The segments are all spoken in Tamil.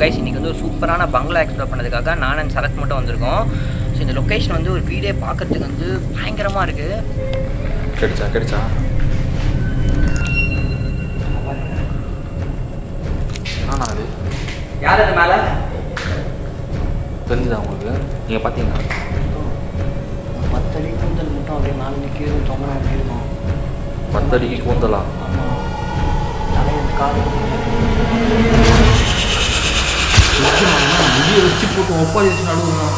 கைஸ் இன்றைக்கி வந்து ஒரு சூப்பரான பங்களா எக்ஸ்ப்ளோர் பண்ணதுக்காக நான் அண்ட் சரத் மட்டும் வந்திருக்கோம். ஸோ இந்த லொக்கேஷன் வந்து ஒரு வீடே பார்க்கறதுக்கு வந்து பயங்கரமாக இருக்குது கிடைச்சா கிடைச்சா. அது? யார் அது மேலே? தெரிஞ்சுதா உங்களுக்கு? நீங்கள் பார்த்தீங்களா? பத்தடி கூந்தல் மட்டும் அப்படியே மேலே நிற்கிறது தொங்கினா எப்படி இருக்கும்? பத்து அடிக்கு கூந்தலா? ஆமாம் தலையில் காது முடிய வச்சு போட்டு ஒப்பாதி வச்சு நடுவுண்ணா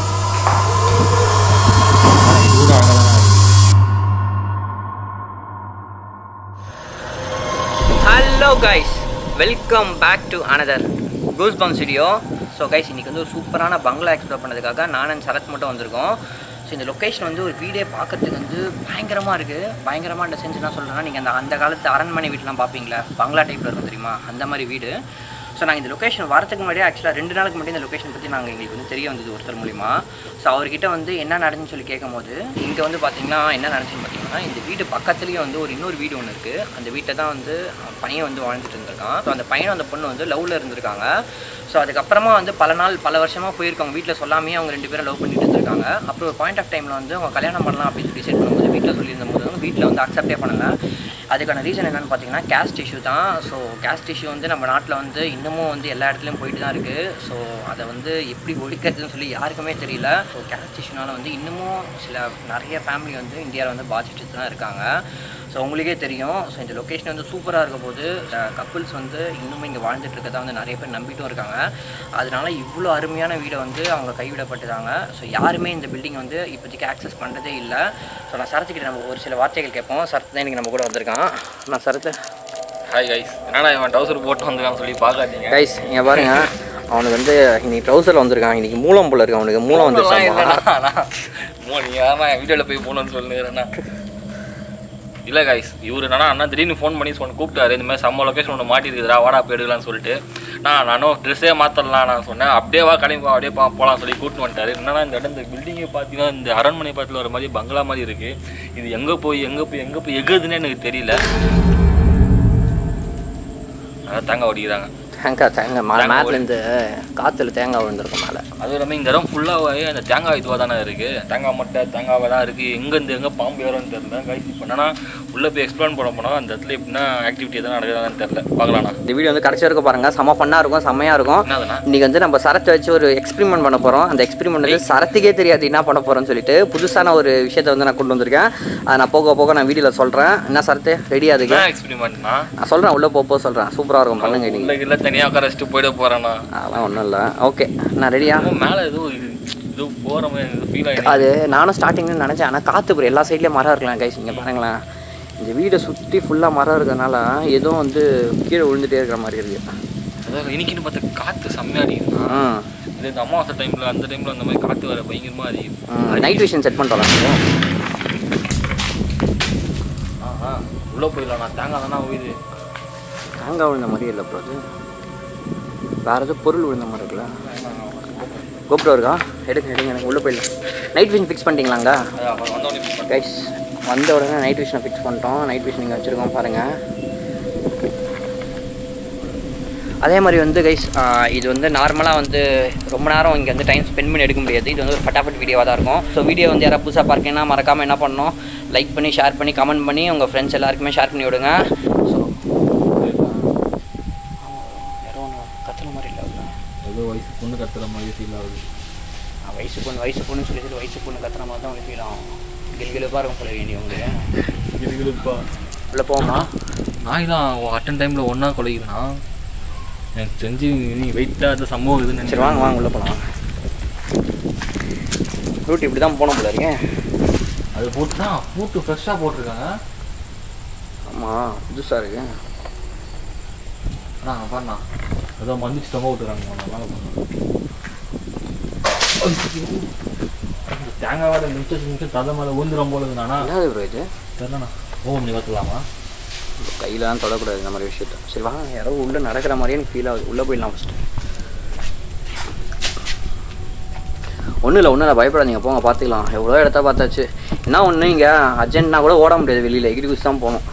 hello guys welcome back to another goosebump studio so guys இன்றைக்கி வந்து ஒரு சூப்பரான பங்களா எக்ஸ்ப்ளோர் பண்ணதுக்காக நான் சரத் மட்டும் வந்திருக்கோம். ஸோ இந்த லொக்கேஷன் வந்து ஒரு வீடே பார்க்கறதுக்கு வந்து பயங்கரமாக இருக்குது பயங்கரமாக இந்த செஞ்சு என்ன சொல்கிறேன்னா நீங்கள் அந்த அந்த காலத்து அரண்மனை வீட்டெலாம் பார்ப்பீங்களா? பங்களா டைப்பில் இருக்கும் தெரியுமா? அந்த மாதிரி வீடு. ஸோ நாங்கள் இந்த லொக்கேஷன் வரதுக்கு முன்னாடியே ஆக்சுவலாக ரெண்டு நாளுக்கு முன்னாடி இந்த லொக்கேஷன் பற்றி நாங்கள் எங்களுக்கு வந்து தெரிய வந்தது ஒருத்தர் மூலிமா ஸோ அவர்கிட்ட வந்து என்ன நடந்துன்னு சொல்லி கேட்கும்போது இங்கே வந்து பார்த்தீங்கன்னா என்ன நடந்துச்சுன்னு பார்த்தீங்கன்னா இந்த வீடு பக்கத்துலேயே வந்து ஒரு இன்னொரு வீடு ஒன்று இருக்குது அந்த வீட்டை தான் வந்து பையன் வந்து வாழ்ந்துட்டு இருந்திருக்கான். ஸோ அந்த பையன் அந்த பொண்ணு வந்து லவ்வில் இருந்திருக்காங்க. ஸோ அதுக்கப்புறமா வந்து பல நாள் பல வருஷமாக போயிருக்காங்க வீட்டில் சொல்லாமே அவங்க ரெண்டு பேரும் லவ் பண்ணிட்டு இருந்திருக்காங்க. அப்புறம் ஒரு பாயிண்ட் ஆஃப் டைமில் வந்து அவங்க கல்யாணம் பண்ணலாம் அப்படின்னு சொல்லி டிசைட் பண்ணும்போது வீட்டில் சொல்லியிருந்த போது வீட்டில் வந்து அக்செப்டே பண்ணலை. அதுக்கான ரீசன் என்னென்னு பார்த்தீங்கன்னா கேஸ்ட் இஷ்யூ தான். ஸோ கேஸ்ட் இஷ்யூ வந்து நம்ம நாட்டில் வந்து இன்னமும் வந்து எல்லா இடத்துலையும் போயிட்டு தான் இருக்குது ஸோ அதை வந்து எப்படி ஒழிக்கிறதுன்னு சொல்லி யாருக்குமே தெரியல. ஸோ கேஸ்ட் இஷ்யூனால் வந்து இன்னமும் சில நிறைய ஃபேமிலி வந்து இந்தியாவில் வந்து பாதிச்சுட்டு தான் இருக்காங்க. ஸோ உங்களுக்கே தெரியும். ஸோ இந்த லொக்கேஷன் வந்து சூப்பராக இருக்க போது கப்புள்ஸ் வந்து இன்னுமே இங்கே வாழ்ந்துட்டு இருக்கதா வந்து நிறைய பேர் நம்பிட்டும் இருக்காங்க. அதனால இவ்வளோ அருமையான வீடை வந்து அவங்க கைவிடப்பட்டுட்டாங்க. ஸோ யாருமே இந்த பில்டிங் வந்து இப்போதைக்கு ஆக்சஸ் பண்ணுறதே இல்லை. ஸோ நான் சரத்துக்கிட்ட நம்ம ஒரு சில வார்த்தைகள் கேட்போம். சரத்து தான் இன்றைக்கி நம்ம கூட வந்திருக்கான். நான் சரத்து. ஹாய் கைஸ் என்னடா இவன் டவுசர் போட்டு வந்துருக்கான்னு சொல்லி பார்க்காதீங்க. கைஸ் இங்கே பாருங்க. அவனுக்கு வந்து இன்னைக்கு ட்ரௌசரில் வந்திருக்கான். இன்னைக்கு மூலம் போல இருக்கு. அவனுக்கு மூலம் வந்துருச்சாமா நீங்கள் வேணா வீடியோவில் போய் போகணுன்னு சொல்லுங்கண்ணா இல்லை கைஸ் இவர் என்னன்னா அண்ணா திடீர்னு ஃபோன் பண்ணி சொன்ன கூப்பிட்டாரு இந்த மாதிரி செம்ம லொக்கேஷன் ஒன்று மாட்டிருக்குதுடா வாடா போய் எடுக்கலாம்னு சொல்லிட்டு. நான் நானும் ட்ரெஸ்ஸே மாற்றலாம் நான் சொன்னேன். அப்படியே வா கிளம்பி அப்படியே பா போகலாம் சொல்லி கூப்பிட்டு வந்துட்டாரு. என்னன்னா இந்த இடம் இந்த பில்டிங்கை பார்த்தீங்கன்னா இந்த அரண்மனை பக்கத்தில் ஒரு மாதிரி பங்களா மாதிரி இருக்குது இது எங்கே போய் எங்கே போய் எங்கே போய் எகுதுன்னு எனக்கு தெரியல. அதான் தாங்க ஓடிக்கிறாங்க. தேங்காய் தேங்காய் மா மேட்லேருந்து காற்றுல தேங்காய் விழுந்திருக்கும் மேலே. அதுவும் இல்லாமல் இந்த இடம் ஃபுல்லாகவே அந்த தேங்காய் இதுவாக தானே இருக்குது தேங்காய் மட்டை தேங்காவை தான் இருக்குது எங்கேருந்து எங்கே பாம்பு ஏறும்னு தெரியல. கைஸ் இப்போ என்னன்னா உள்ளே போய் எக்ஸ்ப்ளோர் பண்ண போனால் அந்த இடத்துல எப்படின்னா ஆக்டிவிட்டி எதுவும் நடக்குதான்னு தெரியல. பார்க்கலாண்ணா இந்த வீடியோ வந்து கடைசி வரைக்கும் பாருங்க. செம்ம ஃபன்னாக இருக்கும் செம்மையாக இருக்கும். இன்னைக்கு வந்து நம்ம சரத்தை வச்சு ஒரு எக்ஸ்பெரிமெண்ட் பண்ண போகிறோம் அந்த எக்ஸ்பெரிமெண்ட் வந்து சரத்துக்கே தெரியாது என்ன பண்ண போகிறோம்னு சொல்லிட்டு புதுசான ஒரு விஷயத்தை வந்து நான் கொண்டு வந்திருக்கேன். அதை நான் போக போக நான் வீடியோவில் சொல்கிறேன் என்ன சரத்து? ரெடி என்ன எக்ஸ்பெரிமெண்ட்னா நான் சொல்கிறேன் உள்ளே போக சொல்கிறேன் சூப்பராக இருக்கும் பண்ணுங்க உள்ள இல்லை தனியாக உட்கார வச்சுட்டு போயிட போகிறேண்ணா அதெல்லாம் ஒன்றும் இல்லை. ஓகே நான் ரெடியா மேலே எதுவும் இது போகிற மாதிரி ஃபீல் அது நானும் ஸ்டார்டிங்னு நினச்சேன். ஆனால் காற்று எல்லா சைட்லேயும் மரம் இருக்கலாம் கைஸ் இங்கே பாருங்களேன். இந்த வீடை சுற்றி ஃபுல்லாக மரம் இருக்கிறதுனால எதுவும் வந்து கீழே விழுந்துட்டே இருக்கிற மாதிரி இருக்குது அதாவது இன்னைக்குன்னு பார்த்தா காற்று செம்மையாக அடிக்குதுண்ணா ஆ. இது இந்த அமாவாசை டைமில் அந்த டைமில் அந்த மாதிரி காற்று வர பயங்கரமாக அடிக்குது. நைட் விஷன் செட் ஆ உள்ளே போயிடலாம். நான் தேங்காய் தானே உயிது தேங்காய் விழுந்த மாதிரி இல்லை ப்ரோ அது. வேறு எதுவும் பொருள் விழுந்த மாதிரி இருக்குல்ல. கோப்ரோ இருக்கா? எடுங்க எடுங்க எனக்கு உள்ளே போயிடலாம். நைட் விஷன் ஃபிக்ஸ் பண்ணிட்டீங்களாங்க? கைஸ் வந்த உடனே நைட் விஷனை ஃபிக்ஸ் பண்ணிட்டோம். நைட் விஷன் இங்கே வச்சுருக்கோம் பாருங்கள் அதே மாதிரி வந்து கைஸ் இது வந்து நார்மலாக வந்து ரொம்ப நேரம் இங்கே வந்து டைம் ஸ்பெண்ட் பண்ணி எடுக்க முடியாது. இது வந்து ஒரு ஃபட்டாஃபட் வீடியோவாக தான் இருக்கும். ஸோ வீடியோ வந்து யாராவது புதுசாக பார்க்கணுன்னா மறக்காமல் என்ன பண்ணணும்? லைக் பண்ணி ஷேர் பண்ணி கமெண்ட் பண்ணி உங்கள் ஃப்ரெண்ட்ஸ் எல்லாருக்குமே ஷேர் பண்ணி விடுங்க ஸோ யாரோ ஒன்று கத்துற மாதிரி இல்லை ஏதோ வயசு பொண்ணு கத்துற மாதிரி ஃபீல் ஆகுது. வயசு பொண்ணு வயசு பொண்ணுன்னு சொல்லி சொல்லி வயசு பொண்ணு கத்துற மாதிரி தான் உங்களுக்கு ஃபீல் ஆகும் கில்கிலுப்பாக இருக்கும் போல வேண்டிய உங்களுக்கு இருக்குதுப்பா உள்ளே போமா நாய் தான் அட்டன் டைமில் ஒன்றா கொலைக்குதுண்ணா. எனக்கு தெரிஞ்சு நீ வெயிட்டாக அந்த சம்பவம் இதுன்னு சரி வாங்க வாங்க உள்ளே போகலாம் ரூட் இப்படி தான் போன போல இருக்கேன் அது போட்டு தான் போட்டு ஃப்ரெஷ்ஷாக போட்டிருக்காங்க. ஆமாம் புதுசாக இருக்கு. அண்ணா பாருண்ணா ஏதோ மந்திச்சு தொங்க விட்டுறாங்க நல்லா வேறு நிமிஷம் நிமிஷம் தலை மேலே ஊந்துடும் போல இருந்தானா என்னது ப்ரோ இது? தெரிலண்ணா ஓ நீ பார்த்துலாமா கையில் தான் தொடக்கூடாது இந்த மாதிரி விஷயத்த. சரி வாங்க யாரோ உள்ளே நடக்கிற மாதிரியே எனக்கு ஃபீல் ஆகுது. உள்ளே போயிடலாம் ஃபஸ்ட்டு ஒன்றும் இல்லை ஒன்றும் இல்லை பயப்படாதீங்க. போங்க பார்த்துக்கலாம். எவ்வளோ இடத்த பார்த்தாச்சு. என்ன ஒன்று இங்கே? அர்ஜென்ட்னா கூட ஓட முடியாது வெளியில். எகிரி குச்சி தான் போகணும்.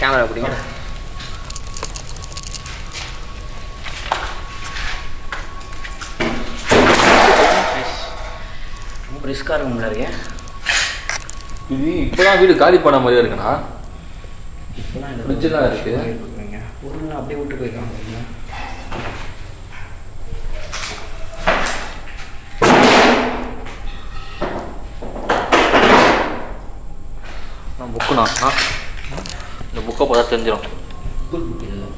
கேமரா பிடிங்க. ரிஸ்க்காக இருக்கும் முன்னாடி இது இப்போதான் வீடு காலி பண்ண மாதிரியா இருக்குண்ணா. இப்போலாம் எல்லாம் இருக்கு. இருக்குங்க ஒரு நாள் அப்படியே விட்டு போயிருக்காங்க. நான் புக்குண்ணா இந்த புக்கை பார்த்தா தெரிஞ்சிடும் புக் இல்லை.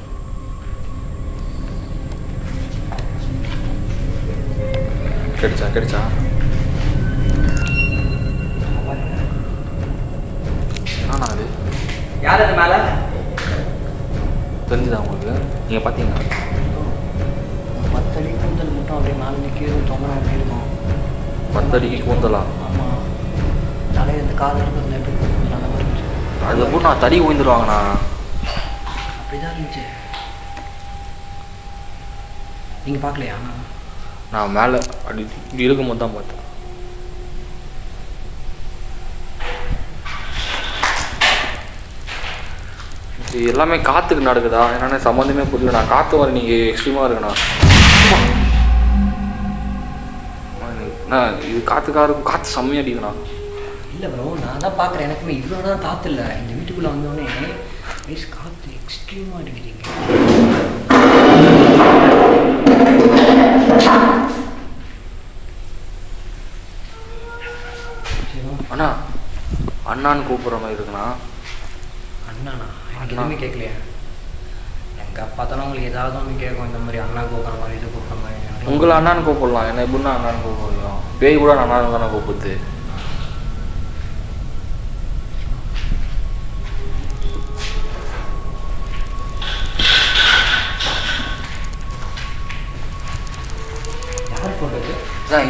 கிடைச்சா கிடைச்சா? என்னண்ணா அது யார் அது மேலே? தெரிஞ்சுதா உங்களுக்கு? நீங்கள் பார்த்தீங்களா பத்தடி கூந்தல் மட்டும் அப்படியே மேலே நிற்கிது தொங்கணும் அப்படி இருக்கும்? பத்தடிக்கு கூந்தலா? ஆமாம் தலையிலேருந்து காலில் இருந்து எப்படி கூந்தல் இருந்துச்சு. அது போட்டு நான் தடி ஊந்துருவாங்கண்ணா அப்படிதான் இருந்துச்சு. நீங்கள் பார்க்கலையா? நான் மேலே அப்படி இப்படி இருக்கும்போது தான் பார்த்தேன். இது எல்லாமே காற்றுக்கு நடக்குதா? என்னென்ன சம்மந்தமே புரியல. நான் காற்று வர நீங்கள் எக்ஸ்ட்ரீமாக இருக்குண்ணா அண்ணா, இது காற்றுக்காக இருக்கும் காற்று செம்மையாக அடிக்குண்ணா இல்லை ப்ரோ நான் தான் பார்க்குறேன் எனக்குமே இவ்வளோ தான் காற்று இல்லை. இந்த வீட்டுக்குள்ளே வந்தோடனே ஐஸ் காற்று எக்ஸ்ட்ரீமாக அடிக்கிறீங்க அண்ணா அண்ணான்னு கூப்பிட்ற மாதிரி இருக்குண்ணா. அண்ணாண்ணா அண்ணா. எதுவுமே கேட்கலையா. எங்கே பார்த்தாலும் உங்களுக்கு ஏதாவது ஒன்று கேட்கும் இந்த மாதிரி அண்ணா கூப்பிட்ற மாதிரி இது கூப்பிட்ற மாதிரி. உங்களை அண்ணான்னு கூப்பிடலாம். என்ன எப்படின்னா அண்ணான்னு கூப்பிட முடியும் பேய் கூட அண்ணான்னு தானே கூப்பிடுது.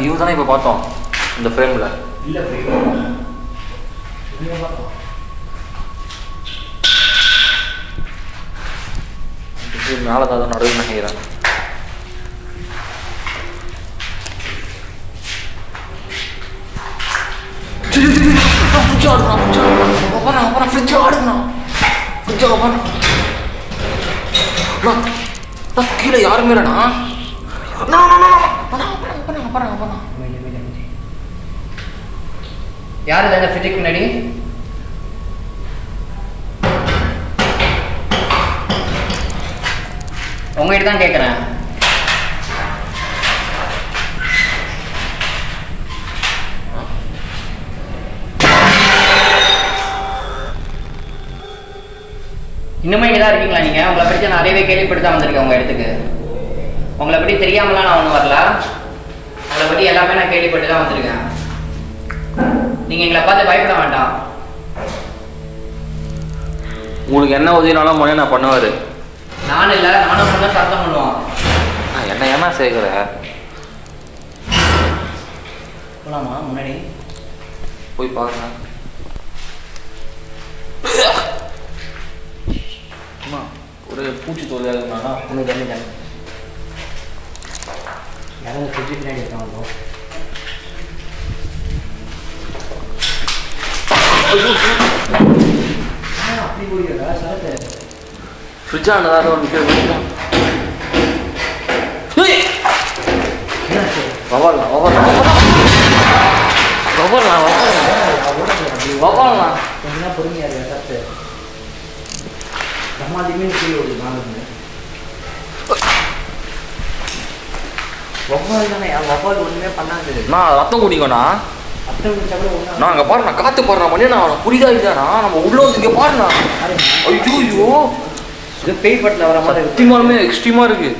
இவங்க தானே இப்போ பார்த்தோம் இந்த ஃப்ரேமில் இல்லை அண்ணா, அண்ணா, அப்புறம், அப்புறம், யாருமே அப்புறம். யாரு இது ஃப்ரிட்ஜுக்கு முன்னாடி உங்ககிட்ட தான் கேட்குறேன் இன்னுமே இங்கே தான் இருக்கீங்களா நீங்கள் உங்களை பற்றி நான் நிறையவே கேள்விப்பட்டு தான் வந்திருக்கேன் உங்கள் இடத்துக்கு. உங்களை பற்றி தெரியாமலாம் நான் ஒன்றும் வரல. உங்களை பற்றி எல்லாமே நான் கேள்விப்பட்டு தான் வந்திருக்கேன். நீங்கள் எங்களை பார்த்து பயப்பட வேண்டாம். உங்களுக்கு என்ன உதவினாலும் முன்னே நான் பண்ணுவார் நானும் இல்லை நானும் பண்ண சத்தம் பண்ணுவோம் நான் என்ன ஏன்னா சேர்க்குற? போலாமா முன்னாடி? போய் பாருங்க. ஒரு பூச்சி தொழிலாளர்னா உனக்கு தண்ணி தண்ணி யாராவது ஃப்ரிட்ஜு பின்னாடி இருக்காங்க அப்படி போயிருக்கா சரத்து ஃப்ரிட்ஜானதாக ஒரு நிற்கிறது என்னாச்சு வவல்லாம் வவல்லாம் வவல்லாம் வவல்லாம் வவல்லாம் கொஞ்ச நேரம் பொறுமையா இருக்கு சரத்து பிரமாதிமே கீழே ஒரு நாலு வவ்வால் தானே வவ்வால் ஒன்றுமே பண்ணாது நான் ரத்தம் குடிக்கணா நான் அங்கே பாரு நான் காற்று பாடுற மணி நான் புரியுதா இல்லையாண்ணா நம்ம உள்ள வந்து இங்கே பாருண்ணா ஐயோ ஐயோ இது பேய் படத்தில் வர மாதிரி சத்தியமாலுமே எக்ஸ்ட்ரீமாக இருக்கு.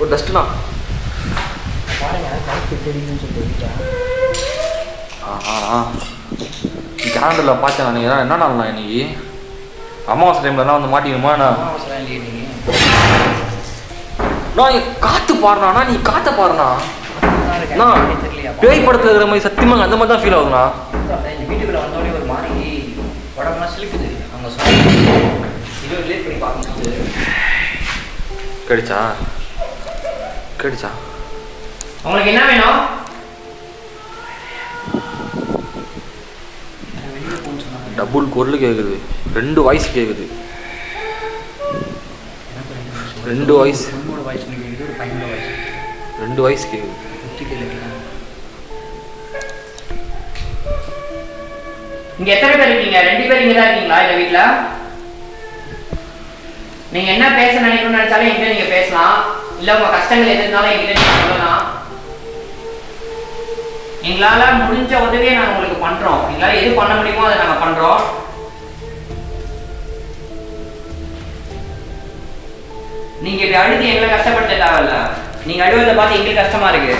ஒரு காற்று வீட்டா கேலண்டரில் பார்த்தேன் நான் என்ன நாள்ண்ணா இன்னைக்கு? அமாவாசை டைம்லலாம் வந்து மாட்டிக்கணுமா நான் காத்து பாடுறானா நீ எனக்கு தெரியலையா? பேய் படத்துல இருக்கிற மாதிரி சத்தியமா அந்த மாதிரி தான் ஃபீல் ஆகுதுண்ணா. வீட்டுக்குள்ள வந்தோடனே ஒரு மாதிரி உடம்புலாம் சிலுக்குது சொன்னாங்க இது ரிலேட் பண்ணி பார்க்கும்போது கிடைச்சா? கிடைச்சா? உங்களுக்கு என்ன வேணும்? டபுள் குரல் கேட்குது ரெண்டு வாய்ஸ் கேட்குது ரெண்டு வாய்ஸ் ரெண்டு வாய்ஸ் கேட்குது இங்க எத்தனை பேர் இருக்கீங்க? ரெண்டு பேர் இங்க தான் இருக்கீங்களா இந்த வீட்ல? நீங்க என்ன பேச நினைக்கணும்னு நினைச்சாலும் என்கிட்ட நீங்க பேசலாம். இல்ல உங்க கஷ்டங்கள் எது இருந்தாலும் என்கிட்ட நீங்க சொல்லலாம். எங்களால முடிஞ்ச உதவியை நாங்க உங்களுக்கு பண்றோம். எங்களால எது பண்ண முடியுமோ அதை நாங்க பண்றோம். நீங்க இப்படி அழுது எங்களை கஷ்டப்படுத்த தேவையில்ல. நீங்க அழுவதை பார்த்து எங்களுக்கு கஷ்டமா இருக்கு.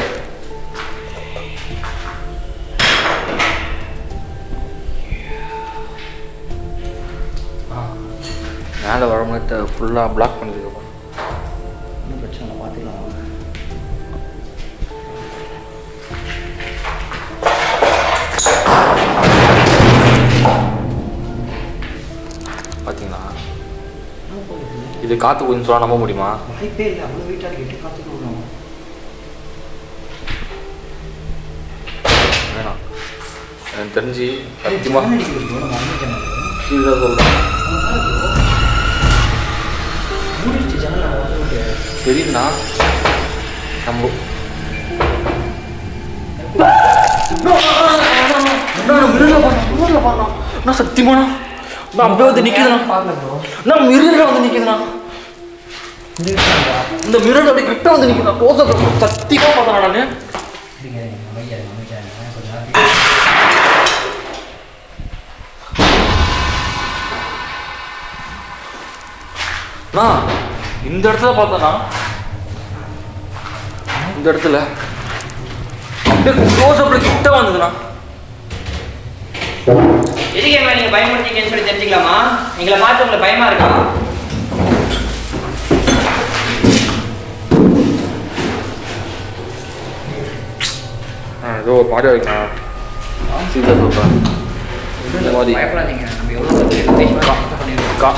மேலே வரவங்க ஃபுல்லாக பிளாக் ஒன்றும் பிரச்சனை இல்லை பார்த்துக்கலாம். பார்த்தீங்களா இது காற்று கொஞ்சம் சொல்ல நம்ப முடியுமா? வாய்ப்பே இல்லை அவ்வளோ வீட்டாக கேட்டு காத்துக்கணும் வேணாம். எனக்கு தெரிஞ்சு சத்தியமாக சொல்கிறேன் தெரியுதுண்ணா. நம்ம நான் சத்தியமாண்ணா. நான் அப்படியே வந்து நிற்குதுண்ணா பார்க்கல ப்ரோ நான் மிரரில் வந்து நிற்குதுண்ணா இந்த மிரர் அப்படி கிட்ட வந்து நிற்குதுண்ணா க்ளோஸ் அப் சத்தியமாக பார்த்தேன் நான். சரிங்க இந்த இடத்துல பார்த்தேண்ணா இந்த இடத்துல அப்படியே க்ளோஸ் அப்படியே கிட்ட வந்ததுண்ணா எதுக்கு எங்களை நீங்கள் பயமுறுத்தீங்கன்னு சொல்லி தெரிஞ்சுக்கலாமா? எங்களை பார்த்து உங்களுக்கு பயமா இருக்கா? ஆ ஏதோ ஒரு மாதிரி இருக்குண்ணா சீரியஸாக சொல்கிறேன் இந்த மாதிரி பயப்படாதீங்க. நம்ம எவ்வளோ கா.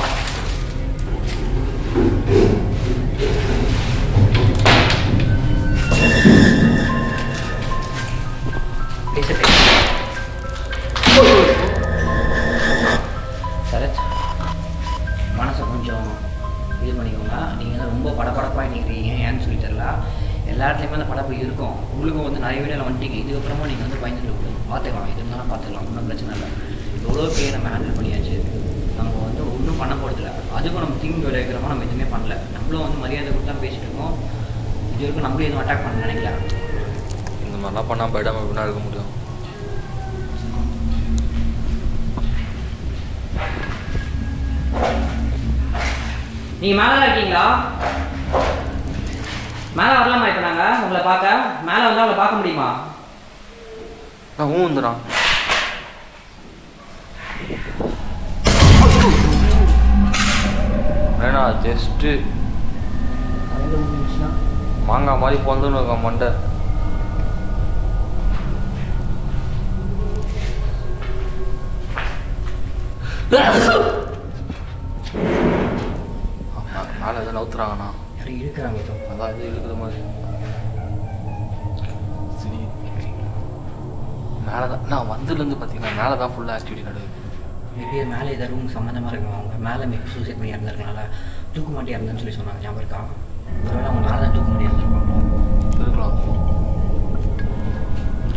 சரத் மனசை கொஞ்சம் இது பண்ணிக்கோங்க. நீங்கள் தான் ரொம்ப படபடப்பாக நிற்கிறீங்க ஏன்னு சொல்லி தெரியல. எல்லா இடத்துலையுமே அந்த படப்பு இருக்கும். உங்களுக்கும் வந்து நிறைய வீடியோவில் வந்துட்டீங்க. இதுக்கப்புறமா நீங்கள் வந்து பயந்துட்டு பார்த்துக்கலாம். இது இருந்தாலும் பார்த்துக்கலாம். ஒன்றும் பிரச்சனை இல்லை. எவ்வளோ பேர் நம்ம ஹேண்டில் பண்ணியாச்சு. பண்ண போகிறதில்ல அதுக்கும் நம்ம தீங்கு விளைவிக்கிறோமோ நம்ம எதுவுமே பண்ணல. நம்மளும் வந்து மரியாதை கொடுத்து பேசிட்டு இருக்கோம். இது வரைக்கும் நம்மளும் எதுவும் அட்டாக் பண்ண நினைக்கல. இந்த மாதிரிலாம் பண்ணால் போயிடாமல் எப்படின்னா இருக்க முடியும்? நீங்கள் மேலே இருக்கீங்களா? மேலே வரலாமா இப்போ நாங்கள் உங்களை பார்க்க? மேலே வந்தால் உங்களை பார்க்க முடியுமா? நான் ஊ வேணா ஜஸ்ட்டு மாங்காய் மாதிரி பொந்துன்னு இருக்கான் மண்டை. மேலே எதாவது நவுத்துறாங்கண்ணா. யாரும் இருக்கிறாங்க அதான் இது இருக்கிற மாதிரி. சரி மேலே தான் நான் வந்ததுலேருந்து பார்த்தீங்கன்னா மேலே தான் ஃபுல்லாக ஆக்டிவிட்டி நடக்குது. மேபி மேலே ஏதாவது ரூம் சம்மந்தமாக இருக்கும் அவங்க மேலே மேபி சூசைட் பண்ணி இறந்துருக்கனால தூக்கு மாட்டி இறந்தேன்னு சொல்லி சொன்னாங்க ஞாபகம் இருக்கா ஒருவேளை அவங்க மேலே தான் தூக்கு மாட்டி இறந்துருப்பாங்க இருக்கலாம்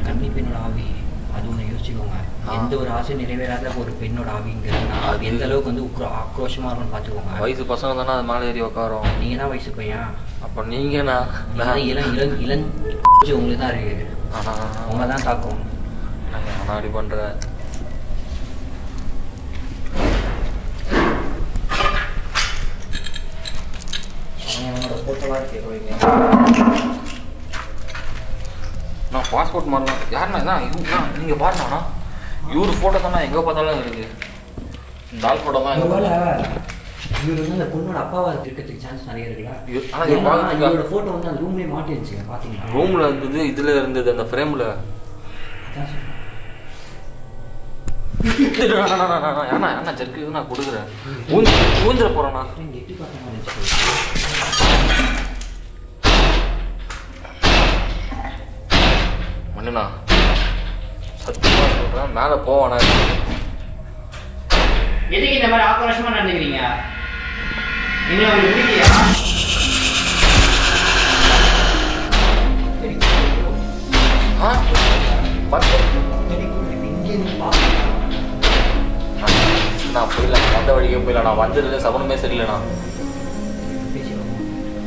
கன்னி பெண்ணோட ஆவி அது ஒன்று யோசிச்சுக்கோங்க. எந்த ஒரு ஆசையும் நிறைவேறாத ஒரு பெண்ணோட ஆவிங்கிறதுனா அது எந்த அளவுக்கு வந்து உக்ரோ ஆக்ரோஷமாக இருக்கும்னு பார்த்துக்கோங்க வயசு பசங்க தானே அது மேலே ஏறி உட்காரோம் நீங்கள் தான் வயசு பையன் அப்போ நீங்கண்ணா நீங்கள் இளம் இளம் இளம் உங்களுக்கு தான் இருக்குது ஆனால் அவங்க தான் தாக்கும் நான் அப்படி பண்ணுறேன் கேட்குறீங்க நான் பாஸ்போர்ட் மாறலாம் யாருண்ணா இதான்? இவங்க நீங்கள் பாருண்ணா. இவர் ஃபோட்டோ தானே எங்கே பார்த்தாலும் இருக்குது இந்த ஆள் ஃபோட்டோ தான் எங்கே இவர் வந்து அந்த பொண்ணோட அப்பாவா இருக்கிறதுக்கு சான்ஸ் நிறைய இருக்குல்ல? இவர்- ஆனா இவர் ஏன்னா பார்க்கறதுக்கு- இவரோட போட்டோ வந்து அந்த ரூம்லயே மாட்டிருந்துச்சு பாத்தீங்களா? ரூமில் இருந்தது இதில் இருந்தது அந்த ஃப்ரேமில். ஏன்னா ஏன்னா ஜர்க்கு நான் கொடுக்குறேன். ஊஞ்சி ஊஞ்சிட போகிறேண்ணா எட்டி பார்த்த மாதிரி மண்ணுண்ணா சத்தியமாக சொல்கிறேன் மேலே போவானே எதுக்கு இந்த மாதிரி ஆக்ரோஷமா நடந்துக்கிறீங்க? எங்களை உங்களுக்கு பிடிக்கலையா? ஆ? நான் போயிடலாம் வந்த வழிக்கே போயிடலாம் நான் வந்ததுல சபனமே சரியில்லைண்ணா.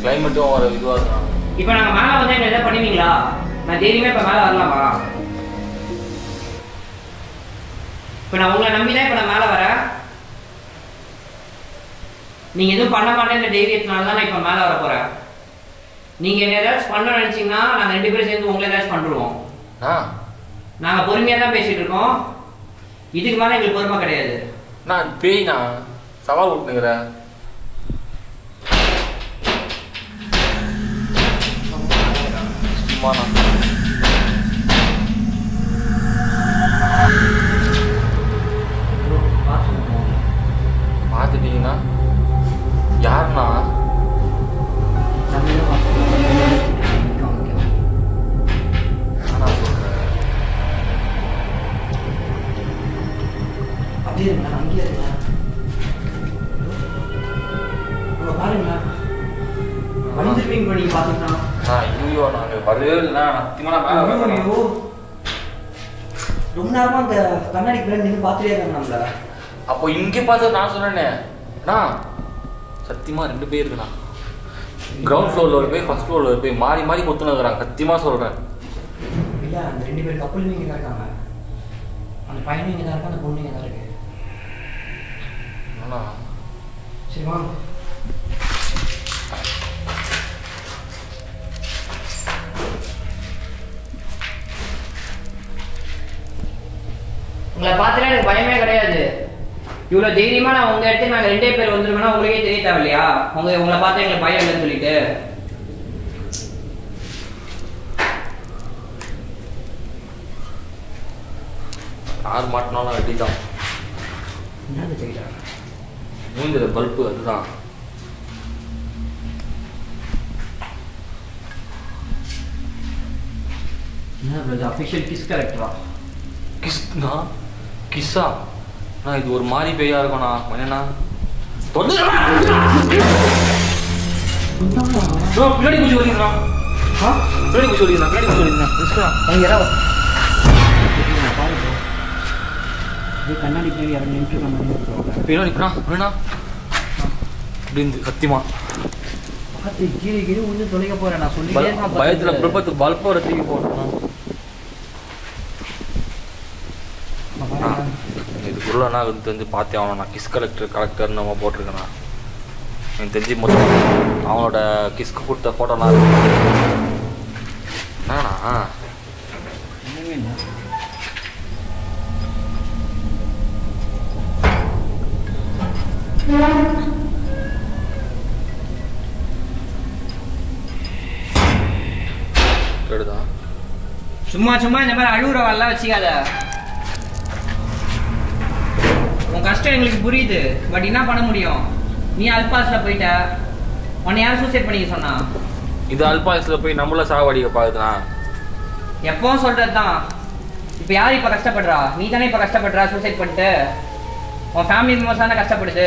கிளைமேட்டும் ஒரு இதுவாக இருக்குண்ணா. இப்போ நாங்க மேல வந்து என்ன எதாவது பண்ணுவீங்களா? நான் தைரியமே இப்போ மேல வரலாமா இப்போ நான் உங்களை நம்பி தான் இப்போ நான் மேல வரேன் நீங்க எதுவும் பண்ண மாட்டேன்ற தைரியத்தினால தான் நான் இப்போ மேல வர போறேன் நீங்க என்ன ஏதாச்சும் பண்ண நினைச்சீங்கன்னா நாங்க ரெண்டு பேரும் சேர்ந்து உங்களை ஏதாச்சும் பண்ணுருவோம் ஆ நாங்க பொறுமையா தான் பேசிட்டு இருக்கோம் இதுக்கு மேல எங்களுக்கு பொறுமை கிடையாது நான் பேய்ண்ணா சவால் விட்டுனுங்கிறேன் சும்மாண்ணா பார்த்துட்டீங்கன்னா யாருண்ணா நான் அப்படியே இருங்க அங்கேயே இருங்க. பாருங்க. வந்துருவீங்க நீங்க நான் ஐயோ நாங்கள் வரவே சத்தியமாக நான் மேலே வரேன் ஐயோ. ரொம்ப நேரமா அந்த கண்ணாடி பின்னாடி நின்று பார்த்துட்டே இருக்காங்க நம்மள. அப்போ இங்கே பார்த்து நான் சொன்னேனே. அண்ணா சத்தியமாக ரெண்டு பேர் இருக்குண்ணா. கிரவுண்ட் ஃப்ளோரில் ஒரு போய் ஃபர்ஸ்ட் ஃப்ளோரில் ஒரு போய் மாறி மாறி கொத்துன்னு இருக்கிறாங்க. சத்தியமாக சொல்கிறேன் இல்ல அந்த ரெண்டு பேர் கப்பலுமே இங்க தான் இருக்காங்க. அந்த பையனும் இங்க தான் இருக்கு அந்த பொண்ணு இங்க தான் இருக்கு சரி வாங்க. உங்களை பார்த்துட்டு எனக்கு பயமே கிடையாது. இவ்வளோ தைரியமா நான் உங்க இடத்துக்கு நாங்கள் ரெண்டே பேர் வந்திருக்கோம்னா உங்களுக்கே தெரிய தேவையில்லையா? உங்க உங்களை பார்த்து எங்களுக்கு பயம் இல்லைன்னு சொல்லிட்டு. யார் மாட்டினாலும் அடி தான் என்னது தெரியல மூஞ்சில் பல்பு அதுதான். என்ன அஃபிஷியல் கிஸ் கரெக்டரா கிஸ்னா கிஸ்ஸா நான் இது ஒரு மாதிரி பேயா இருக்கும்ண்ணா. என்னண்ணா? பின்னாடி குச்சி ஓடிங்களா பின்னாடி குச்சி ஓடிங்களா பின்னாடி குச்சி யாராவது கண்ணாடி போய் யாரும் நின்று பின்னாடி பின்னா அப்படின்னு சத்தியமா. பார்த்து கீழே கீழே தொலைக்க போறேன் நான் சொல்லி பயத்துல பிரபத்து பல்போட தூக்கி போட்டோம் இதுக்குள்ள நான் வந்து தெரிஞ்சு பார்த்தே அவனை நான் கிஸ் கலெக்டர் கலெக்டர்னு நம்ம போட்டிருக்கேண்ணா எனக்கு தெரிஞ்சு மொத்தம் அவனோட கிஸ்க்கு கொடுத்த ஃபோட்டோலாம் என்னண்ணா? சும்மா சும்மா இந்த மாதிரி அழுகுற வரலாம் வச்சுக்காத. உன் கஷ்டம் எங்களுக்கு புரியுது. பட் என்ன பண்ண முடியும்? நீ அல்பாஸ்ல போயிட்ட. உன்னை யார் சூசைட் பண்ணிக்க சொன்னா? இது அல்பாயஸில் போய் நம்மள சாவடிக்க பாக்குதுண்ணா எப்பவும் சொல்றது தான் இப்போ யார் இப்போ கஷ்டப்படுறா? நீ தானே இப்போ கஷ்டப்படுறா சூசைட் பண்ணிட்டு? உன் ஃபேமிலி மெம்பர்ஸ் தானே கஷ்டப்படுது.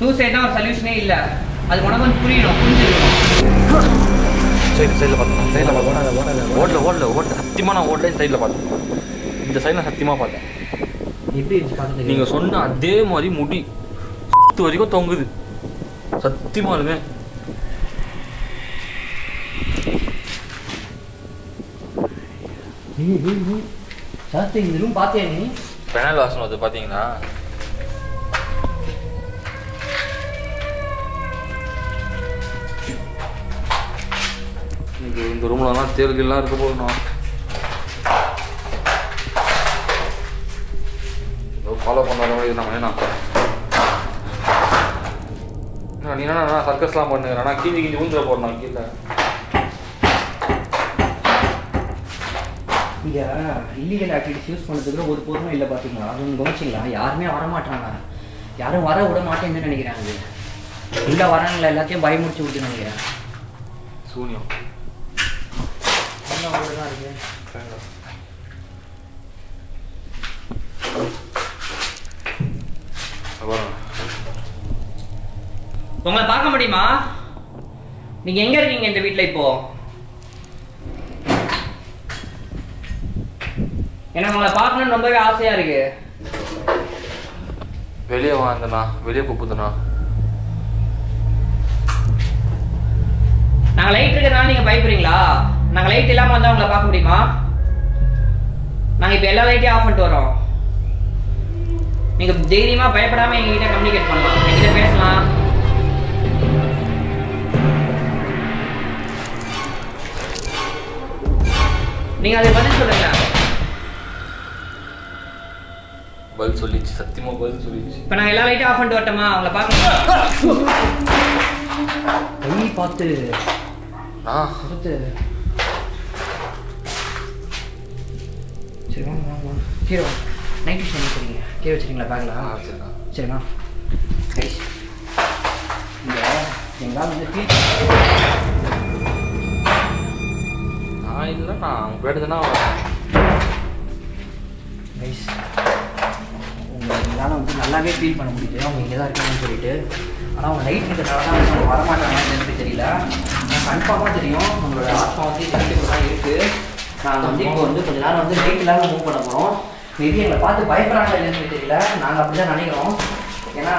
சூசைட் தான் ஒரு சொல்யூஷனே இல்லை. அது உனக்கு வந்து புரியணும் புரிஞ்சுக்கணும் சைடு சைடில் பார்த்தேன் சைடில் பார்த்தேன் ஓடல ஓடல ஓடல. சத்தியமாக நான் ஓடல சைடில் பார்த்தேன் இந்த சைடில் சத்தியமாக பார்த்தேன். எப்படி இருந்துச்சு நீங்கள் சொன்ன அதே மாதிரி முடி வரைக்கும் தொங்குது. சத்தியமாக இருங்க. சாஸ்திரி இந்த ரூம் பார்த்தியா நீ? பெனல் வாசனை வருது பார்த்தீங்களா இந்த ரூம்லலாம் தேர்தலாம் இருக்க போகணும் ஃபாலோ பண்ணாத மாதிரி நம்ம என்ன நீ என்ன சர்க்கஸ்லாம் பண்ணுங்க ஆனால் கீழே ஊந்துட போடணும் கீழே. இங்க இல்லீகல் ஆக்டிவிட்டிஸ் யூஸ் பண்ணதுக்கு ஒரு பொருளும் இல்லை பார்த்தீங்களா அது ஒன்று கவனிச்சிங்களா யாருமே வர மாட்டாங்க யாரும் வர விட மாட்டேன்னு நினைக்கிறாங்க. உள்ள வராங்களா எல்லாத்தையும் பயமுடிச்சு விட்டு நினைக்கிறேன். சூனியம். தான் இருக்கு பாருங்க உங்களை பார்க்க முடியுமா? நீங்க எங்க இருக்கீங்க இந்த வீட்ல இப்போ? எனக்கு உங்களை பார்க்கணும்னு ரொம்பவே ஆசையா இருக்கு. வெளியே வாந்தண்ணா வெளியே கூப்பிடுதுண்ணா. நாங்க லைட் இருக்கிறதுனால நீங்க பயப்படுறீங்களா? நாங்க லைட் இல்லாம வந்தா உங்களை பார்க்க முடியுமா? நாங்க இப்ப எல்லா லைட்டையும் ஆஃப் பண்ணிட்டு வரோம் நீங்க தைரியமா பயப்படாம எங்ககிட்ட கம்யூனிகேட் பண்ணலாம். எங்ககிட்ட பேசலாம். நீங்க அதை பதில் சொல்லுங்க. பதில் சொல்லிச்சு. சத்தியமா பதில் சொல்லிச்சு. இப்ப நாங்க எல்லா லைட்டும் ஆஃப் பண்ணிட்டு வரட்டுமா? அவங்கள பார்க்க கை பார்த்து. ஆ. கொடுத்து சரி வாங்க வாங்க வாங்க. கீழே வாங்க நைட் விஷயம் வச்சுருங்க கீழே வச்சுருங்களா பேக்கில் ஆ சரிண்ணா சரிண்ணா இங்கே எங்களால் வந்து ஃபீல் நான் இல்லைண்ணா அவங்க போயிட்டுதானே கைஸ் உங்களால் வந்து நல்லாவே ஃபீல் பண்ண முடியுது அவங்க இங்கே தான் இருக்காங்கன்னு சொல்லிட்டு. ஆனால் அவங்க லைட் இருக்கிறதால தான் அவங்க வரமாட்டாங்கன்னு எனக்கு தெரியல. நான் கன்ஃபார்மாக தெரியும். உங்களோட ஆத்மா வந்து இந்த வீட்டுக்குள்ள தான் இருக்குது நாங்கள் வந்து இப்போ வந்து கொஞ்ச நேரம் வந்து லைட் இல்லாமல் மூவ் பண்ண போகிறோம் மேபி எங்களை பார்த்து பயப்படுறாங்க இல்லைன்னு தெரியல நாங்கள் அப்படி தான் நினைக்கிறோம் ஏன்னா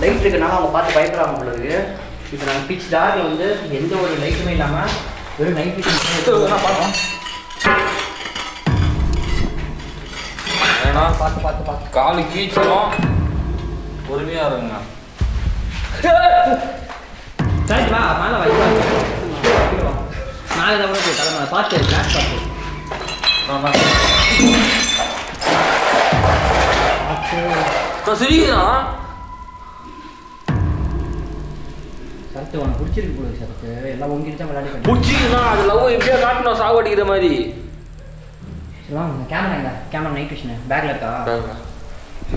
லைட் இருக்கனால அவங்க பார்த்து பயப்படுறாங்க உங்களுக்கு இப்போ நாங்கள் பிச் டார்க்கில் வந்து எந்த ஒரு லைட்டுமே இல்லாமல் வெறும் நைட் விஷயம் பார்ப்போம் ஏன்னா பார்த்து பார்த்து பார்த்து காலு கீச்சிடும் பொறுமையா இருங்க வா மேலே வா நாலு தவிர போய் தலைமை பார்த்து கிளாஸ் பார்த்து சரிங்களா சரத்து உனக்கு பிடிச்சிருக்கு போல சரத்து. எல்லாம் உங்ககிட்ட தான் விளையாடி பிடிச்சிங்கன்னா அது லவ் எப்படியா காட்டணும் மாதிரி. கேமரா எங்க? கேமரா நைட் விஷன் பேக்கில் இருக்கா?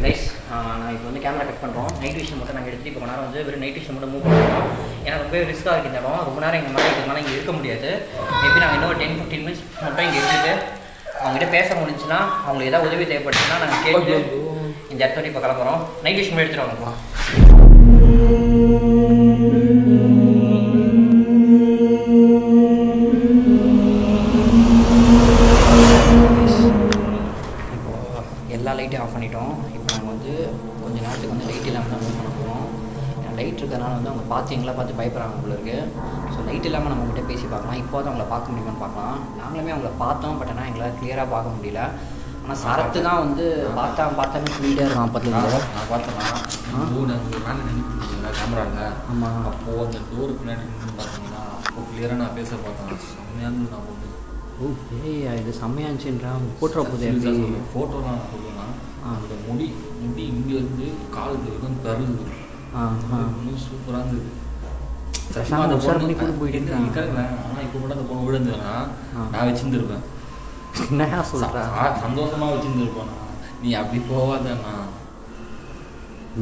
ரைஸ் நான் இப்போ வந்து கேமரா கட் பண்ணுறோம் நைட் விஷன் மட்டும் நாங்கள் எடுத்துட்டு இப்போ நேரம் வந்து வெறும் நைட் விஷன் மட்டும் மூவ் பண்ணுறோம் ஏன்னா ரொம்ப ரிஸ்க்காக இருக்கு இந்த இடம். ரொம்ப நேரம் எங்கள் மேலே இருக்கிறதுனால இங்கே இருக்க முடியாது. மேபி நாங்கள் இன்னும் டென் ஃபிஃப்டீன் மினிட்ஸ் மட்டும் இங்கே இருந்துட்டு அவங்ககிட்ட பேச முடிஞ்சுன்னா அவங்களுக்கு ஏதாவது உதவி தேவைப்பட்டுச்சுன்னா நாங்கள் கேட்டு இந்த இடத்த இப்போ கிளம்புறோம். நைட் விஷன் எடுத்துட்டு வாங்கப்பா இப்போ எல்லா லைட்டையும் ஆஃப் பண்ணிட்டோம். இப்போ நாங்கள் வந்து கொஞ்ச நேரத்துக்கு வந்து லைட் இல்லாமல் தான் மூவ் பண்ண போகிறோம் லைட் இருக்கிறதுனால வந்து அவங்க பார்த்து எங்களை பார்த்து பயப்படுறாங்க போல இருக்கு. ஸோ லைட் இல்லாமல் நம்ம பேசி பார்க்கலாம். இப்போ தான் அவங்கள பார்க்க முடியுமான்னு பார்க்கலாம். நாங்களுமே அவங்கள பார்த்தோம் பட் ஆனால் எங்களால் கிளியராக பார்க்க முடியல. ஆனால் சரத்து தான் வந்து பார்த்தா பார்த்தாமே சொல்லிட்டே இருக்கான் பத்து நான் டோர் அங்கே மேலே நின்றுட்டு கேமராவில் ஆமாம் அப்போது அந்த டோருக்கு பின்னாடி நின்று பார்த்தீங்கன்னா அப்போ கிளியராக நான் பேச பார்த்தேன். செம்மையாக இருந்தது நான் போட்டு. ஓ ஏய் இது செம்மையா இருந்துச்சுன்றா. போட்டுற எப்படி ஃபோட்டோலாம் நான் சொல்லுவேன்னா அந்த முடி முடி இங்கேருந்து காலுக்கு வரைக்கும் தருது. சூப்பராக இருந்தது. உஷார் பொண்ணு போயிட்டு இருக்காங்க. ஆனால் இப்போ மட்டும் அந்த பொண்ணு விழுந்ததுன்னா. நான் வச்சிருந்துருப்பேன். என்ன சொல்கிறா ச- சந்தோஷமா வச்சிருந்துருப்பேன் நீ அப்படி போவாதண்ணா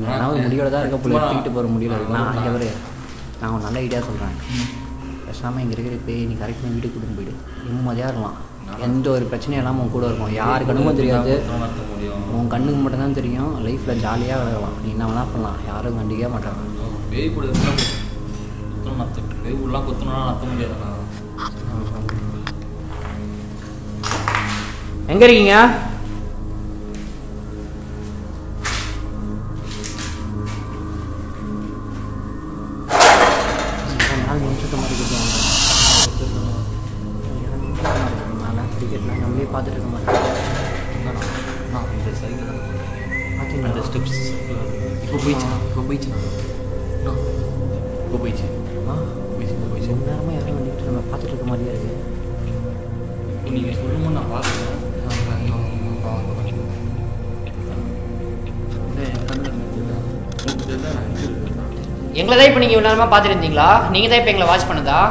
நான் முடியோட தான் இருக்க போல சும்மா- தூக்கிட்டு போகிற முடியல. நான் வர நான் ஒரு நல்ல ஐடியா சொல்கிறேன் பேசாமல் இங்கே இருக்கிற பேய் நீ கரெக்டாக வீட்டுக்கு கூட்டிட்டு போயிடு. நிம்மதியாக இருக்கலாம். எந்த ஒரு பிரச்சனையும் இல்லாமல் உன் கூட இருக்கும். யாரு கண்ணுக்கும் தெரியாது. நடத்த உன் கண்ணுக்கு மட்டும்தான் தெரியும். லைஃப்பில் ஜாலியாக விளையாடலாம். நீ என்ன வேணா பண்ணலாம். யாரும் கண்டிக்கவே மாட்டாங்க. பேய் கூட பேய் உள்ளலாம் குத்தணும்னா நத்த முடியாதுண்ணா. எங்கே இருக்கீங்க? எங்களை தான் இப்போ நீங்கள் இவ்வளோ நேரமாக பார்த்துட்டு இருந்தீங்களா நீங்கள் தான் இப்போ எங்களை வாட்ச் பண்ணதா?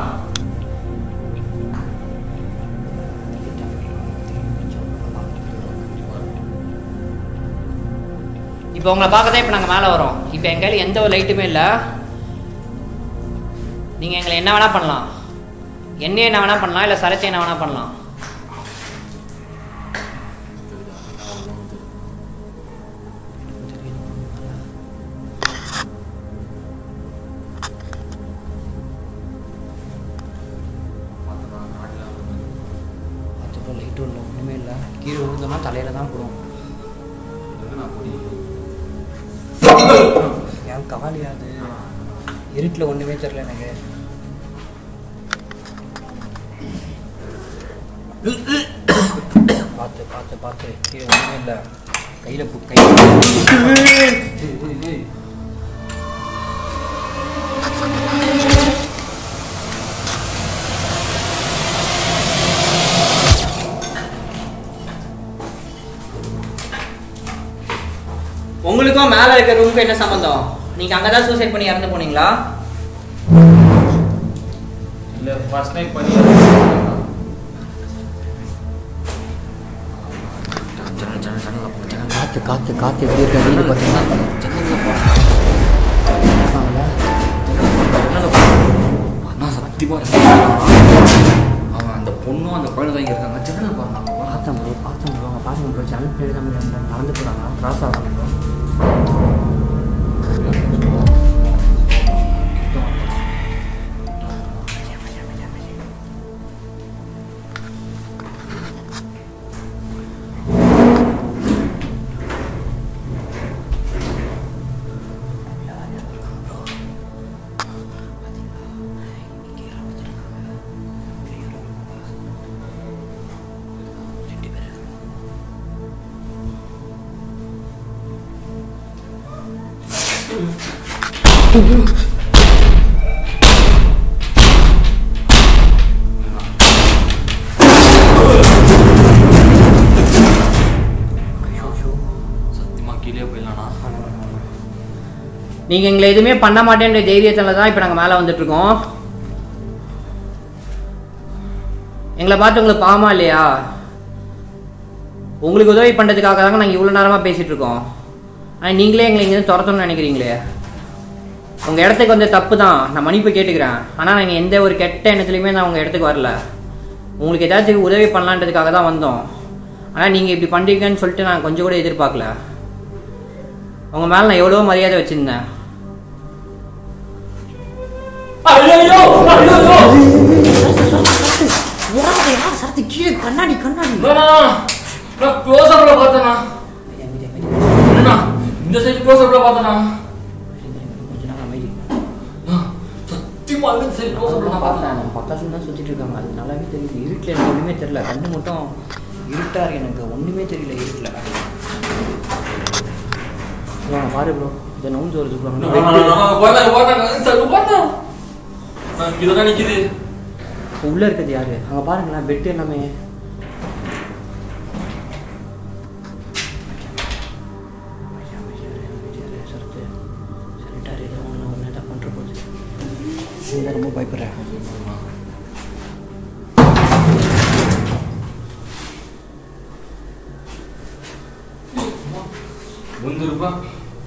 இப்போ உங்களை பார்க்க தான் இப்போ நாங்கள் மேலே வரோம். இப்போ எங்கள் கையில் எந்த ஒரு லைட்டுமே இல்லை. நீங்கள் எங்களை என்ன வேணால் பண்ணலாம். என்ன என்ன வேணால் பண்ணலாம் இல்லை சரத்தை என்ன வேணால் பண்ணலாம். உங்களுக்கும் மேலே இருக்க ரூமுக்கு என்ன சம்மந்தம் நீங்கள் அங்கே தான் சூசைட் பண்ணி இறந்து போனீங்களா? இல்லை ஃபர்ஸ்ட் நைட் பண்ணி காற்று காற்று காற்று எப்படி இருக்க வீடு பார்த்தீங்கன்னா அண்ணா சத்தியமாக அவன் அந்த பொண்ணும் அந்த குழந்தை தான் இங்கே இருக்காங்க ஜன்னல் பாருங்க பார்த்தேன் ப்ரோ பார்த்தேன் பாருங்க ப்ரோ ஜன்னல் பேர் தான் நடந்து போகிறாங்க கிராஸ் ஆகிறாங்க Thank you. சத்தியமாக நீங்கள் எங்களை எதுவுமே பண்ண மாட்டேன்ற தைரியத்தில் தான் இப்போ நாங்கள் மேலே வந்துட்டுருக்கோம். எங்களை பார்த்து உங்களுக்கு பாவமா இல்லையா? உங்களுக்கு உதவி பண்ணுறதுக்காக தாங்க நாங்கள் இவ்வளோ நேரமாக பேசிகிட்டு இருக்கோம் ஆனால் நீங்களே எங்களை இங்கேருந்து துரத்தணும்னு நினைக்கிறீங்களே? உங்கள் இடத்துக்கு வந்து தப்பு தான் நான் மன்னிப்பு கேட்டுக்கிறேன். ஆனால் நாங்கள் எந்த ஒரு கெட்ட எண்ணத்துலையுமே நான் உங்கள் இடத்துக்கு வரல. உங்களுக்கு ஏதாச்சும் உதவி பண்ணலான்றதுக்காக தான் வந்தோம். ஆனால் நீங்கள் இப்படி பண்ணுறீங்கன்னு சொல்லிட்டு நான் கொஞ்சம் கூட எதிர்பார்க்கல. உங்கள் மேலே நான் எவ்வளோ மரியாதை வச்சுருந்தேன். கீழே கண்ணாடி கண்ணாடி. நான் க்ளோஸ் அப்ல இந்த சைடு க்ளோஸ் அப்ல கொஞ்ச நேரம் அமைதி சத்தியமா இந்த சைடு க்ளோஸ் நான் பார்த்தேன் நம்ம பக்கத்துல தான் சுத்திட்டு இருக்காங்க அது நல்லாவே தெரியுது இருட்டில் எனக்கு ஒன்றுமே தெரியல கண்ணு மட்டும் இருட்டா இருக்கு எனக்கு ஒன்றுமே தெரியல இருட்டில் வாங்க பாரு ப்ரோ இதை நவுந்து வருது ப்ரோ சார் உள்ளே இருக்கிறது யாரு அங்கே பாருங்களேன் பெட்டு எல்லாமே ரொம்ப பயப்படுறேன்.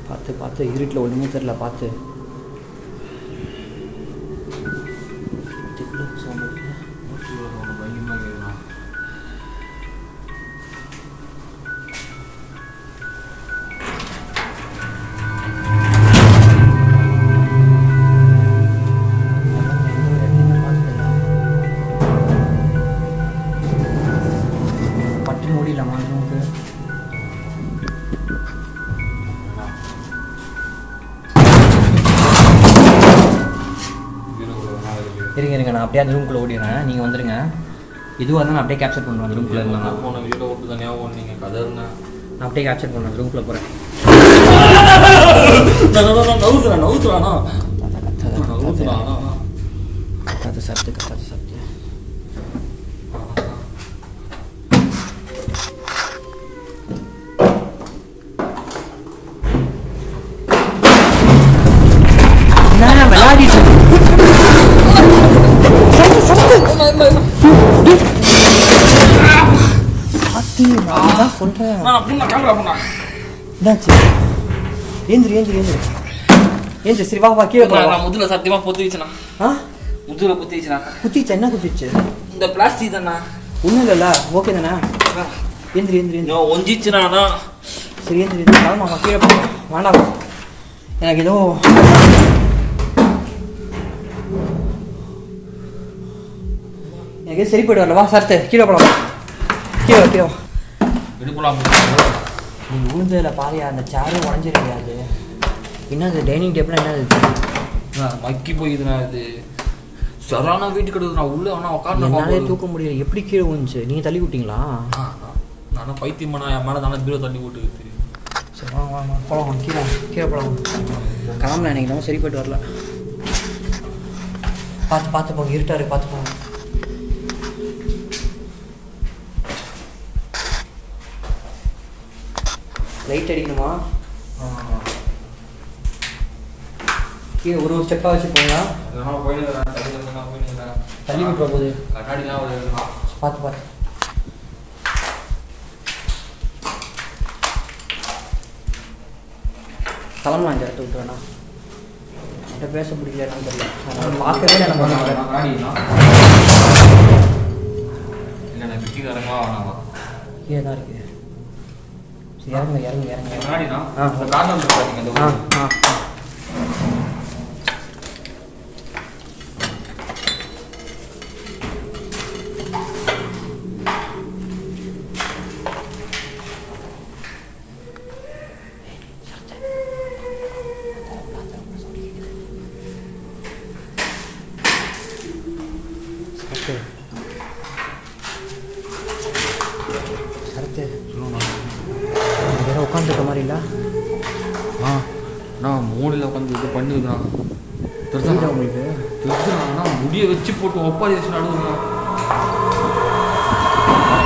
பார்த்து பார்த்து இருட்டில் ஒன்றுமே தெரில பார்த்து. அப்படியே அந்த ரூம்குள்ளே ஓடிடுறேன். நீங்கள் வந்துடுங்க இதுவாக இருந்தால் நான் அப்படியே கேப்சர் பண்ணுவேன் அந்த ரூம்குள்ளே இருந்தாங்க போன வீட்டை விட்டு தனியாக போனீங்க கதை இருந்தா நான் அப்படியே கேப்சர் பண்ணுவேன் ரூம்குள்ளே போகிறேன் நவுத்துறா நவுத்துறானா நவுத்துறானா கத்தாத கத்தாத சொல்கிறேன் என்னாச்சு ஏந்திரி ஏந்திரி ஏந்திரி. ஏந்திரி சரி வா வா கீழே நான் முதுல சத்தியமா பொத்திச்சுண்ணா ஆ? முதுல பொத்திச்சுண்ணா குத்திச்சா என்ன குத்திச்சு? இந்த பிளாஸ்டிக் தானே? ஒன்றும் இல்லைல்ல ஓகே தானே? ஏந்திரி ஏந்திரி ஏந்திரி. ஒஞ்சிச்சுனா சரி ஏந்திரி ஏந்திரி. வா கீழே போ வேண்டாம் எனக்கு ஏதோ எனக்கு சரி போயிடு வரல. வா சரத்து கீழே போலாம். கீழே கீழே இடுப்புலாம் நீ விழுந்ததில் பாரியா அந்த சேரும் உடஞ்சிருக்காது என்ன அது டைனிங் டேபிள் என்ன அது மக்கி போயிதுண்ணா இது. சரானா வீட்டுக்கு எடுக்குது நான் உள்ள வேணா என்னாலே உட்காந்து தூக்க முடியல. எப்படி கீழே விழுந்துச்சு? நீங்கள் தள்ளி விட்டீங்களா? நானும் பைத்தியமாண்ணா என் மேலே தானே பீரோ தண்ணி போட்டுக்குது சரி வாங்க வாங்க போகலாம் கீழே. கீழே போகலாம் கிளம்பல எனக்கு நம்ம சரி போயிட்டு வரல. பார்த்து பார்த்து போங்க. இருட்டாரு பார்த்து போங்க. லைட் அடிக்கணுமா? கீழே ஒரு ஒரு ஸ்டெப்பாக வச்சு போயினுக்கிறேன் தள்ளி விட்டுற போகுது. பார்த்து பார்த்து கிளம்பலாம் இந்த இடத்த விட்டு வேணாம் என்கிட்ட பேச முடியல என்னன்னு தெரியல. நான் பார்க்கவே வந்து கண்ணாடினா? இல்லை நான் பிட்டிக்காரமா வேணாமா கீழே தான் இருக்கு. சரி இறங்க இறங்க இறங்க ஆ. ஆ ஊரு. ஆ ஆ. சரத்து சரத்து வேற உட்காந்துருக்க மாதிரி இல்லை? ஆ நான் மூலையில் உட்காந்து இது பண்ணுதுண்ணா தெரியுதா உங்களுக்கு? தெரிஞ்சுண்ணா முடியை வச்சு போட்டு ஒப்பாரி வச்சு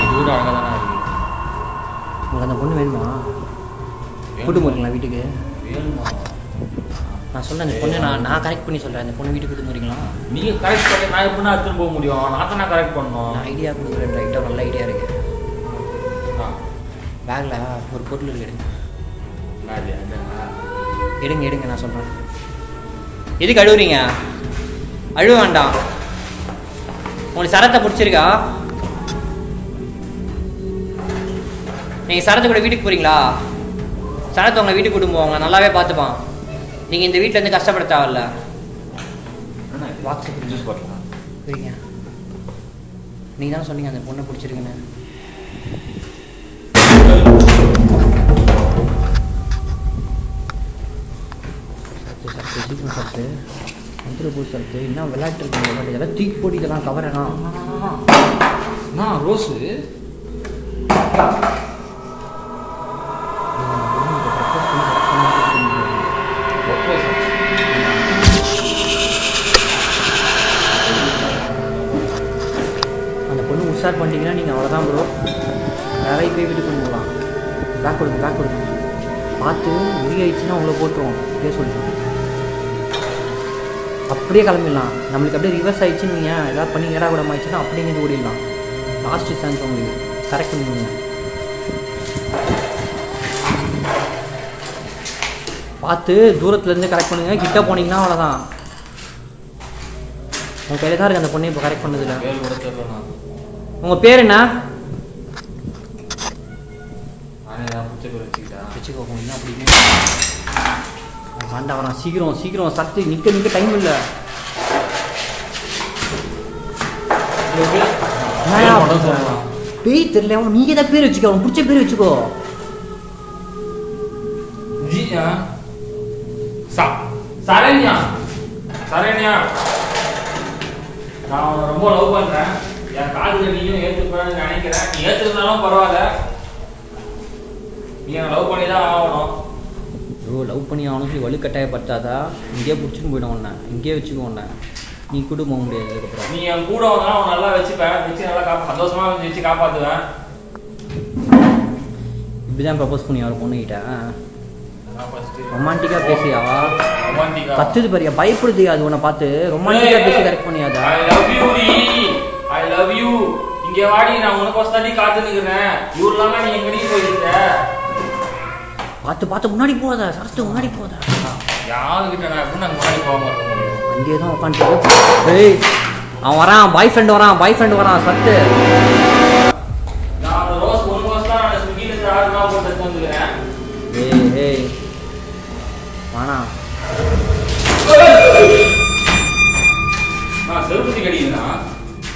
இது கூட அழகாக தானே இருக்கு. உங்களுக்கு அந்த பொண்ணு வேணுமா? கூட்டு போறீங்களா வீட்டுக்கு? வேணுமா? நான் சொல்றேன் அந்த பொண்ணு நான் நான் கரெக்ட் பண்ணி சொல்றேன். அந்த பொண்ணு வீட்டுக்கு கூட்டு போறீங்களா? நீங்கள் கரெக்ட் பண்ணி நான் எப்படின்னா எடுத்துன்னு போக முடியும்? நான் தானே கரெக்ட் பண்ணணும். நான் ஐடியா கொடுக்குறேன் ரைட்டாக நல்ல ஐடியா இருக்கு. ஆ பேக்கில் ஒரு பொருள் இருக்கு எடுங்க? எடுங்க எடுங்க நான் சொல்கிறேன் எதுக்கு அழுவுறீங்க? அழுவ வேண்டாம். உங்களுக்கு சரத்தை பிடிச்சிருக்கா? நீங்கள் சரத்து கூட வீட்டுக்கு போகிறீங்களா சரத்தை உங்களை வீட்டுக்கு கூட்டு போவாங்க நல்லாவே பார்த்துப்பான். நீங்கள் இந்த வீட்டிலேருந்து கஷ்டப்பட தேவையில்ல. வாட்ஸ்அப் புரியுங்க நீங்கள் தானே சொன்னீங்க அந்த பொண்ணை பிடிச்சிருக்குன்னு. சத்து என்ன விளையாட்டு இருக்கு விளையாட்டு இதெல்லாம் தூக்கி போட்டு இதெல்லாம் கவரனா அண்ணா ரோஸு. அந்த பொண்ணு உஷார் பண்ணிட்டீங்கன்னா நீங்கள் அவ்வளோதான் ப்ரோ நிறைய போய் வீட்டுக்கு போகலாம். பேக் கொடுங்க பேக் கொடுங்க. பார்த்து உரி ஆயிடுச்சுன்னா உங்களை போட்டுருவோம். அப்படியே சொல்லிட்டு. அப்படியே கிளம்பிடலாம். நம்மளுக்கு அப்படியே ரிவர்ஸ் ஆயிடுச்சுன்னு நீங்கள் ஏதாவது பண்ணி ஏடா கூட ஆயிடுச்சுன்னா அப்படிங்கிறது ஓடிடலாம். லாஸ்ட் சான்ஸ் உங்களுக்கு. கரெக்ட் பண்ணுவீங்க பார்த்து தூரத்துலேருந்து கரெக்ட் பண்ணுங்கள் கிட்ட போனீங்கன்னா அவ்வளோதான் உங்கள் கையில் தான் இருக்கு அந்த பொண்ணை இப்போ கரெக்ட் பண்ணதில்ல உங்கள் பேர் என்ன? நானே தான் சீக்கிரம் சீக்கிரம் சத்து நிற்க நிற்க டைம் இல்லை. பேய் தெரியல அவன் நீங்க ஏதாவது பேர் வச்சுக்கோ அவன் பிடிச்ச பேர் வச்சுக்கோ சா சரண்யா சரண்யா நான் உன்னை ரொம்ப லவ் பண்றேன் என் காதுல நீயும் ஏத்துப்பேன்னு நினைக்கிறேன் நீ ஏத்துருந்தாலும் பரவாயில்ல நீ என்ன லவ் பண்ணி தான் ஆகணும் ஐயோ லவ் பண்ணி அவனுக்கு சொல்லி வலுக்கட்டாயப்படுத்தாதா இங்கேயே பிடிச்சின்னு போயிடும் உன்னை இங்கேயே வச்சுக்கோ உன்னை நீ கூட போக முடியாது அதுக்கப்புறம். நீ என் கூட வந்தா அவன் நல்லா வச்சுப்பேன். வச்சு நல்லா காப்பா சந்தோஷமா வச்சு காப்பாத்துவேன். இப்படிதான் ப்ரப்போஸ் பண்ணி அவர் பொண்ணுகிட்ட ரொமான்டிக்காக பேசியா ரொமான்டிக்கா கத்துது பாரியா பயப்படுது அது உன்னை பார்த்து. ரொமான்டிக்காக பேசி correct பண்ணியாதா? I love you I love you இங்க வாடி நான் உனக்கு தாண்டி காத்து நிக்கிறேன் இவ்வளவு நீ எங்கடி போயிருக்க பார்த்து பார்த்து முன்னாடி போகாத. சரத்து முன்னாடி போகாத. யாருக்கிட்ட நான் எப்படி நான் முன்னாடி போக மாட்டேன் அங்கேயே தான் உட்காந்துட்டு ஏய் அவன் வரான் பாய் ஃப்ரெண்ட் வரான் பாய் ஃப்ரெண்ட் வரான் சத்து ஏய் ஏய். கடிக்கிறேன்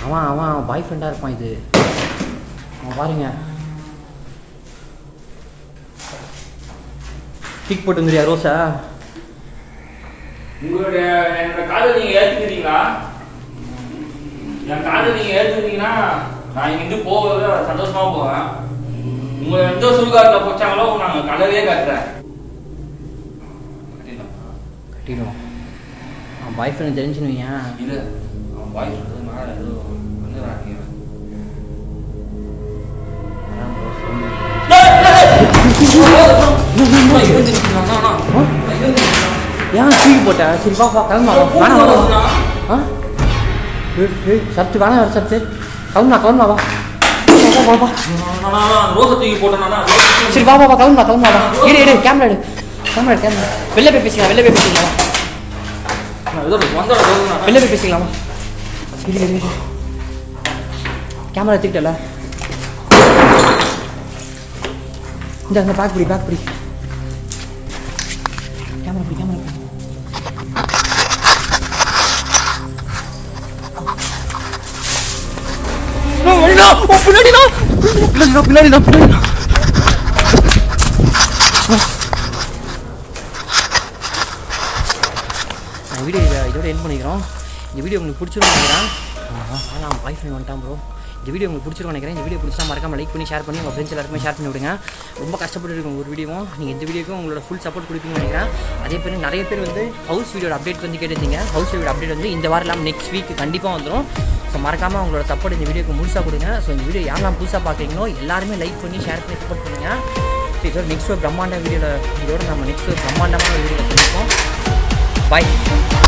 அவன் அவன் பாய் ஃப்ரெண்டாக இருப்பான் இது. அவன் பாருங்க. கிக் போட்டு வந்துறியா ரோஸா உங்களுடைய என்னோட காதல் நீங்க ஏத்துக்கிறீங்களா? என் காதல் நீங்க ஏத்துக்கிட்டீங்கன்னா நான் இங்கிருந்து போகவே சந்தோஷமா போவேன். உங்களை எந்த சுடுகாட்டில் போச்சாங்களோ நான் கலரையே காட்டுறேன். கட்டிடுவோம் அவன் பாய் ஃப்ரெண்ட் தெரிஞ்சுன்னு வையேன் இல்ல அவன் பாய் சொல்றது மேல ஏதோ வந்து நான். ஏன் தூக்கி போட்ட? சரி வா வா கிளம்பா வேணாம் வேணாம் ஆ? சத்து வேணாம் சத்து கிளம்பா கிளம்பா வா. வா, வா, வா. போட்டேனா சரி வா வா வா கிளம்பா கிளம்பா வா. எடு எடு. கேமரா எடு கேமரா கேமரா வெளில போய் பேசிக்கலாம் வெளில போய் பேசிக்கலாம் வா. வெளில போய் பேசிக்கலாம் வா. இரு இரு இரு. கேமரா எடுத்துக்கிட்டல. இந்த பேக் பிடி பேக் பிடி. பின்னாடிடா நான் வீடியோ இதை இதோட என் பண்ணிக்கிறோம். இந்த வீடியோ உங்களுக்கு பிடிச்சிருக்கும் நினைக்கிறேன். ஆனால் பாய் ஃப்ரெண்ட் வந்துட்டான் ப்ரோ இந்த வீடியோ உங்களுக்கு பிடிச்சிருக்கும் நினைக்கிறேன். இந்த வீடியோ பிடிச்சா மறக்காம லைக் பண்ணி ஷேர் பண்ணி உங்கள் ஃப்ரெண்ட்ஸ் எல்லாருக்குமே ஷேர் பண்ணி விடுங்க. ரொம்ப கஷ்டப்பட்டு இருக்கும் ஒரு வீடியோவும். நீங்கள் இந்த வீடியோக்கும் உங்களோட ஃபுல் சப்போர்ட் கொடுப்பீங்கன்னு நினைக்கிறேன். அதே பேர் நிறைய பேர் வந்து ஹவுஸ் வீடியோட அப்டேட் வந்து கேட்டிருந்தீங்க. ஹவுஸ் வீடியோ அப்டேட் வந்து இந்த வாரம் இல்லாமல் நெக்ஸ்ட் வீக் கண்டிப்பாக வந்துடும் ஸோ மறக்காமல் உங்களோட சப்போர்ட் இந்த வீடியோக்கு முழுசாக கொடுங்க. ஸோ இந்த வீடியோ யாரெல்லாம் புதுசாக பார்க்குறீங்களோ எல்லாருமே லைக் பண்ணி ஷேர் பண்ணி சப்போர்ட் பண்ணுங்கள் ஸோ இதோட நெக்ஸ்ட் ஒரு பிரம்மாண்ட வீடியோவில் இதோட நம்ம நெக்ஸ்ட் ஒரு பிரம்மாண்டமான வீடியோவில் சந்திப்போம். பாய்